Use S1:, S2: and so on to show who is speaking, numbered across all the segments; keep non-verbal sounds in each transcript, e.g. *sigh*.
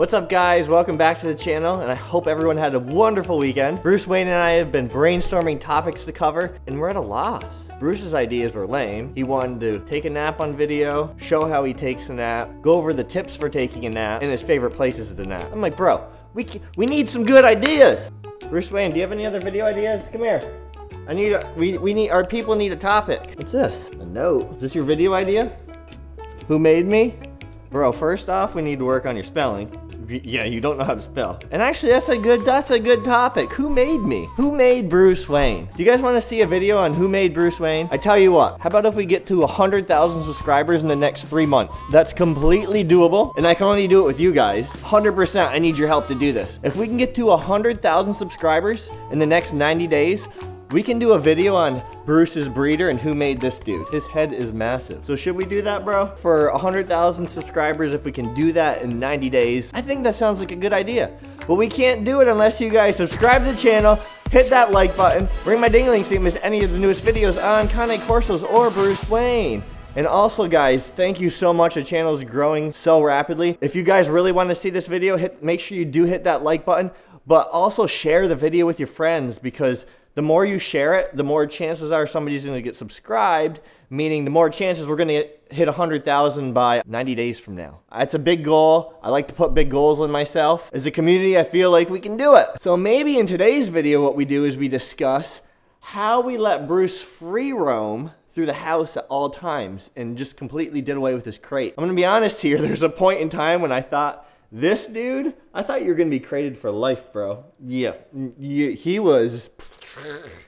S1: What's up guys? Welcome back to the channel and I hope everyone had a wonderful weekend. Bruce Wayne and I have been brainstorming topics to cover and we're at a loss. Bruce's ideas were lame. He wanted to take a nap on video, show how he takes a nap, go over the tips for taking a nap, and his favorite places to nap. I'm like, bro, we, we need some good ideas. Bruce Wayne, do you have any other video ideas? Come here. I need a, we, we need, our people need a topic. What's this? A note. Is this your video idea? Who made me? Bro, first off, we need to work on your spelling. Yeah, you don't know how to spell. And actually, that's a good that's a good topic. Who made me? Who made Bruce Wayne? Do you guys want to see a video on who made Bruce Wayne? I tell you what, how about if we get to 100,000 subscribers in the next three months? That's completely doable, and I can only do it with you guys. 100%, I need your help to do this. If we can get to 100,000 subscribers in the next 90 days, we can do a video on Bruce's breeder and who made this dude. His head is massive. So should we do that, bro? For 100,000 subscribers, if we can do that in 90 days, I think that sounds like a good idea. But we can't do it unless you guys subscribe to the channel, hit that like button, ring my ding-a-ling so you miss any of the newest videos on Cane Corsos or Bruce Wayne. And also guys, thank you so much. The channel is growing so rapidly. If you guys really want to see this video, hit make sure you do hit that like button, but also share the video with your friends because the more you share it, the more chances are somebody's going to get subscribed, meaning the more chances we're going to hit 100,000 by 90 days from now. That's a big goal. I like to put big goals on myself. As a community, I feel like we can do it. So maybe in today's video, what we do is we discuss how we let Bruce free roam through the house at all times and just completely did away with his crate. I'm to be honest here. *laughs* There's a point in time when I thought, this dude, I thought you were gonna be crated for life, bro. Yeah, he was,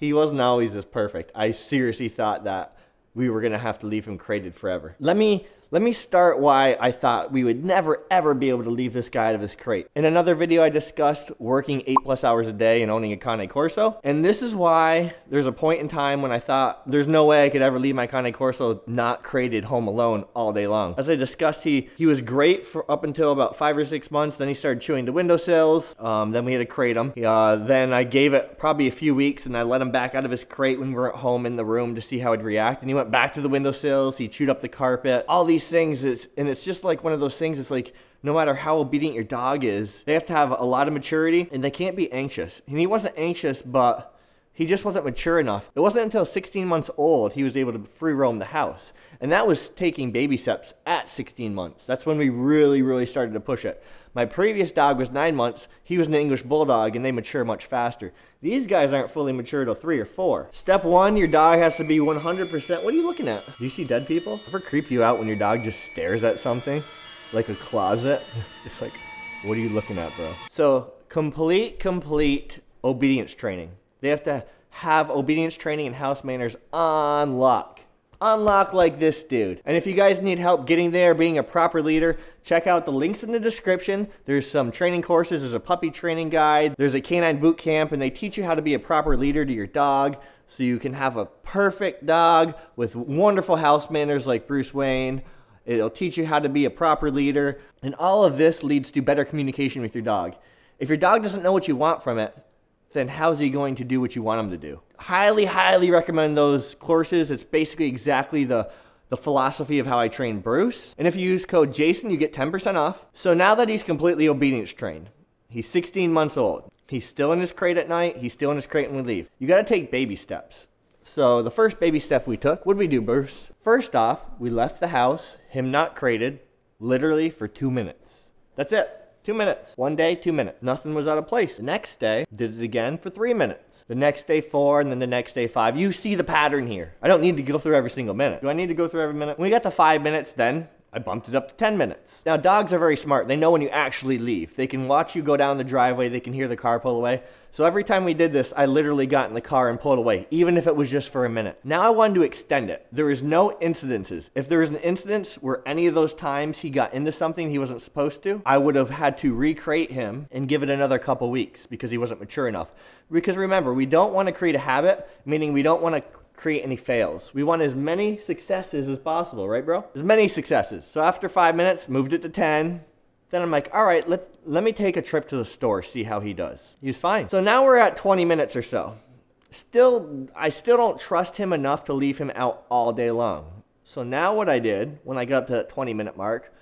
S1: he wasn't always this perfect. I seriously thought that we were gonna have to leave him crated forever. Let me let me start why I thought we would never ever be able to leave this guy out of his crate. In another video I discussed working 8 plus hours a day and owning a Cane Corso, and this is why there's a point in time when I thought there's no way I could ever leave my Cane Corso not crated home alone all day long. As I discussed, he, he was great for up until about 5 or 6 months, then he started chewing the windowsills, um, then we had to crate him. Uh, then I gave it probably a few weeks and I let him back out of his crate when we were at home in the room to see how he'd react, and he went back to the windowsills, he chewed up the carpet, all these these things, it's, and it's just like one of those things, it's like, no matter how obedient your dog is, they have to have a lot of maturity and they can't be anxious. And he wasn't anxious, but he just wasn't mature enough. It wasn't until 16 months old he was able to free roam the house. And that was taking baby steps at 16 months. That's when we really, really started to push it. My previous dog was nine months. He was an English Bulldog and they mature much faster. These guys aren't fully mature till three or four. Step one, your dog has to be 100%. What are you looking at? Do you see dead people? Ever creep you out when your dog just stares at something? Like a closet? *laughs* It's like, what are you looking at, bro? So, complete, complete obedience training. They have to have obedience training and house manners on lock. Unlock like this dude. And if you guys need help getting there, being a proper leader, check out the links in the description. There's some training courses, there's a puppy training guide, there's a canine boot camp, and they teach you how to be a proper leader to your dog so you can have a perfect dog with wonderful house manners like Bruce Wayne. It'll teach you how to be a proper leader. And all of this leads to better communication with your dog. If your dog doesn't know what you want from it, then how's he going to do what you want him to do? Highly, highly recommend those courses. It's basically exactly the the philosophy of how I train Bruce. And if you use code Jason, you get 10% off. So now that he's completely obedience trained, he's 16 months old. He's still in his crate at night. He's still in his crate when we leave. You got to take baby steps. So the first baby step we took, what did we do, Bruce? First off, we left the house, him not crated, literally for two minutes. That's it. Two minutes. One day, two minutes. Nothing was out of place. The next day, did it again for three minutes. The next day, four, and then the next day, five. You see the pattern here. I don't need to go through every single minute. Do I need to go through every minute? When we got to five minutes, then I bumped it up to 10 minutes. Now, dogs are very smart. They know when you actually leave. They can watch you go down the driveway, they can hear the car pull away. So every time we did this, I literally got in the car and pulled away, even if it was just for a minute. Now I wanted to extend it. There is no incidences. If there is an incidence where any of those times he got into something he wasn't supposed to, I would have had to recreate him and give it another couple weeks because he wasn't mature enough. Because remember, we don't want to create a habit, meaning we don't want to create any fails. We want as many successes as possible, right, bro? As many successes. So after five minutes, moved it to 10. Then I'm like, all right, let's let me take a trip to the store, see how he does. He was fine. So now we're at 20 minutes or so. Still, I still don't trust him enough to leave him out all day long. So now what I did, when I got to that 20 minute mark,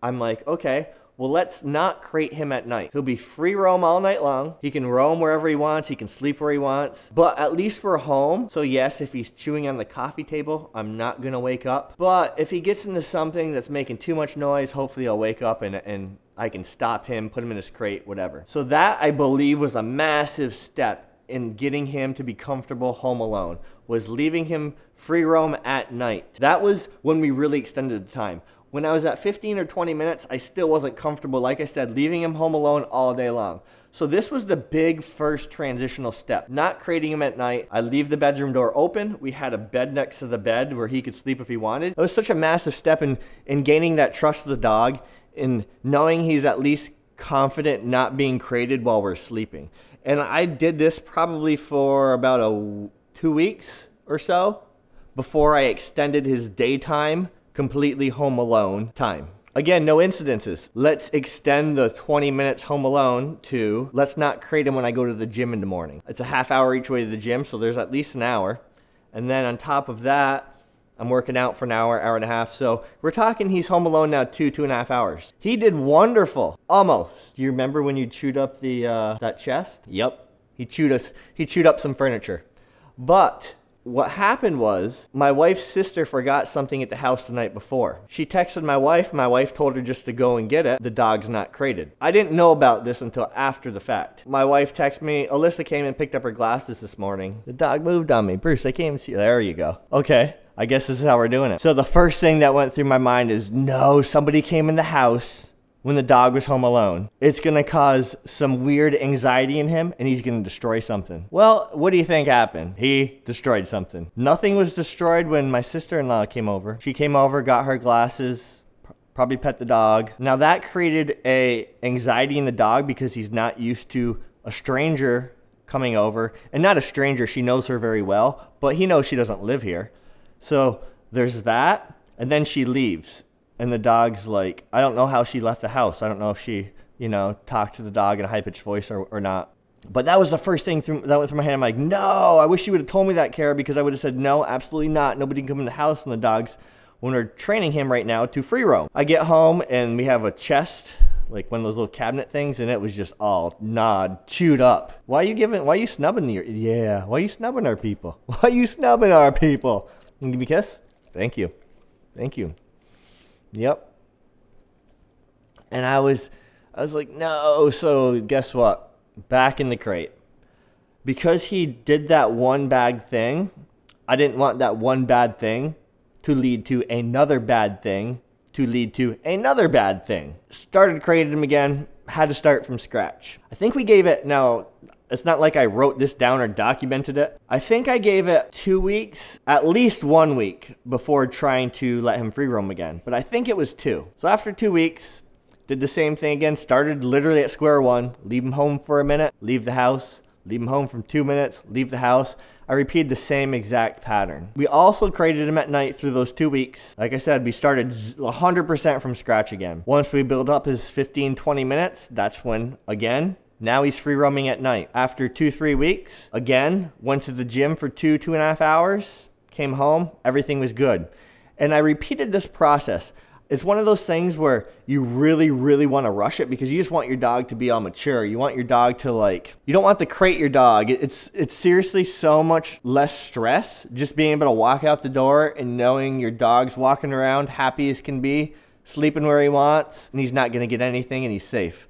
S1: I'm like, okay, Well, let's not crate him at night. He'll be free roam all night long. He can roam wherever he wants. He can sleep where he wants. But at least we're home. So yes, if he's chewing on the coffee table, I'm not gonna wake up. But if he gets into something that's making too much noise, hopefully I'll wake up and, and I can stop him, put him in his crate, whatever. So that I believe was a massive step in getting him to be comfortable home alone was leaving him free roam at night. That was when we really extended the time. When I was at 15 or 20 minutes, I still wasn't comfortable, like I said, leaving him home alone all day long. So this was the big first transitional step. Not crating him at night. I leave the bedroom door open. We had a bed next to the bed where he could sleep if he wanted. It was such a massive step in, in gaining that trust of the dog, in knowing he's at least confident not being crated while we're sleeping. And I did this probably for about a two weeks or so before I extended his daytime completely home alone time. Again, no incidences. Let's extend the 20 minutes home alone to let's not create him when I go to the gym in the morning. It's a half hour each way to the gym, so there's at least an hour. And then on top of that, I'm working out for an hour, hour and a half. So we're talking he's home alone now two, two and a half hours. He did wonderful. Almost. Do you remember when you chewed up the uh, that chest? Yep. He chewed us. He chewed up some furniture. But what happened was my wife's sister forgot something at the house the night before. She texted my wife. My wife told her just to go and get it. The dog's not crated. I didn't know about this until after the fact. My wife texted me, Alyssa came and picked up her glasses this morning. The dog moved on me. Bruce, I can't even see. There you go. Okay. I guess this is how we're doing it. So the first thing that went through my mind is no, somebody came in the house when the dog was home alone. It's gonna cause some weird anxiety in him and he's gonna destroy something. Well, what do you think happened? He destroyed something. Nothing was destroyed when my sister-in-law came over. She came over, got her glasses, probably pet the dog. Now that created a anxiety in the dog because he's not used to a stranger coming over. And not a stranger, she knows her very well, but he knows she doesn't live here. So there's that. And then she leaves and the dog's like, I don't know how she left the house. I don't know if she, you know, talked to the dog in a high pitched voice or, or not. But that was the first thing through, that went through my head. I'm like, no, I wish you would have told me that, Kara, because I would have said, no, absolutely not. Nobody can come in the house when the dog's, when we're training him right now to free roam. I get home and we have a chest, like one of those little cabinet things, and it was just all gnawed, chewed up. Why are you giving, why are you snubbing your, yeah, why are you snubbing our people? *laughs* Why are you snubbing our people? Give me a kiss? Thank you. Thank you. Yep. And I was I was like, no. So guess what? Back in the crate. Because he did that one bad thing, I didn't want that one bad thing to lead to another bad thing to lead to another bad thing. Started creating him again, had to start from scratch. I think we gave it now it's not like I wrote this down or documented it. I think I gave it two weeks, at least one week, before trying to let him free roam again. But I think it was two. So after two weeks, did the same thing again, started literally at square one, leave him home for a minute, leave the house, leave him home for two minutes, leave the house. I repeated the same exact pattern. We also crated him at night through those two weeks. Like I said, we started 100% from scratch again. Once we build up his 15, 20 minutes, that's when, again, now he's free roaming at night. After two, three weeks, again, went to the gym for two, two and a half hours, came home, everything was good. And I repeated this process. It's one of those things where you really, really want to rush it because you just want your dog to be all mature. You want your dog to like, you don't want to crate your dog. It's, it's seriously so much less stress just being able to walk out the door and knowing your dog's walking around happy as can be, sleeping where he wants, and he's not going to get anything and he's safe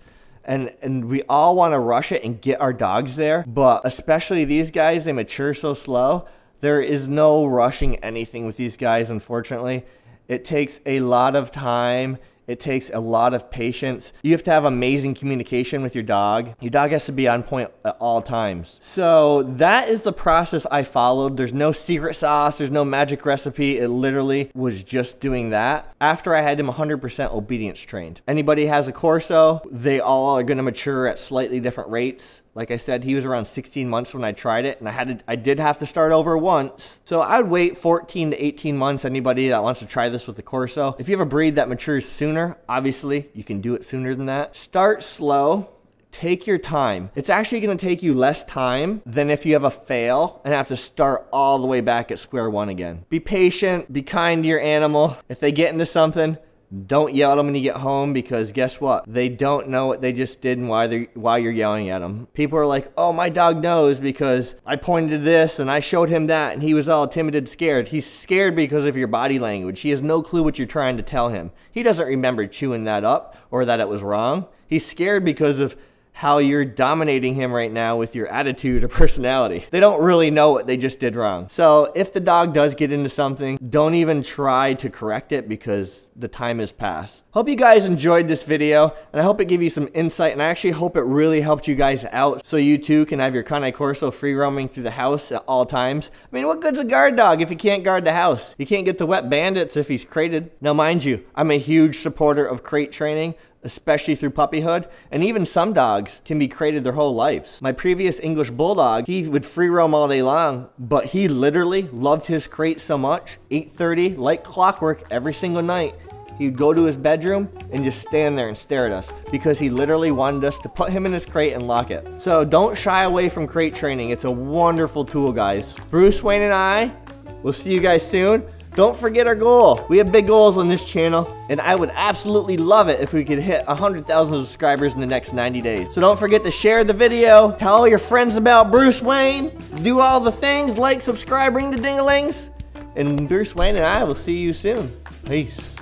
S1: and and we all want to rush it and get our dogs there but especially these guys they mature so slow. There is no rushing anything with these guys unfortunately. It takes a lot of time it takes a lot of patience. You have to have amazing communication with your dog. Your dog has to be on point at all times. So that is the process I followed. There's no secret sauce, there's no magic recipe. It literally was just doing that after I had him 100% obedience trained. Anybody has a Corso, they all are going to mature at slightly different rates. Like I said, he was around 16 months when I tried it, and I had to, I did have to start over once. So I would wait 14 to 18 months. Anybody that wants to try this with the Corso, if you have a breed that matures sooner, obviously you can do it sooner than that. Start slow. Take your time. It's actually going to take you less time than if you have a fail and have to start all the way back at square one again. Be patient, be kind to your animal. If they get into something, Don't yell at them when you get home because guess what? They don't know what they just did and why they why you're yelling at them. People are like, "Oh, my dog knows because I pointed to this and I showed him that and he was all timid and scared." He's scared because of your body language. He has no clue what you're trying to tell him. He doesn't remember chewing that up or that it was wrong. He's scared because of how you're dominating him right now with your attitude or personality. They don't really know what they just did wrong. So if the dog does get into something, don't even try to correct it because the time has passed. Hope you guys enjoyed this video and I hope it gave you some insight and I actually hope it really helped you guys out so you too can have your Cane Corso free roaming through the house at all times. I mean, what good's a guard dog if he can't guard the house? He can't get the wet bandits if he's crated. Now mind you, I'm a huge supporter of crate training especially through puppyhood, and even some dogs can be crated their whole lives. My previous English Bulldog, he would free roam all day long, but he literally loved his crate so much, 8.30, like clockwork, every single night, he'd go to his bedroom and just stand there and stare at us because he literally wanted us to put him in his crate and lock it. So don't shy away from crate training. It's a wonderful tool, guys. Bruce Wayne and I will see you guys soon. Don't forget our goal. We have big goals on this channel, and I would absolutely love it if we could hit 100,000 subscribers in the next 90 days. So don't forget to share the video, tell all your friends about Bruce Wayne, do all the things, like, subscribe, ring the dinglings, and Bruce Wayne and I will see you soon. Peace.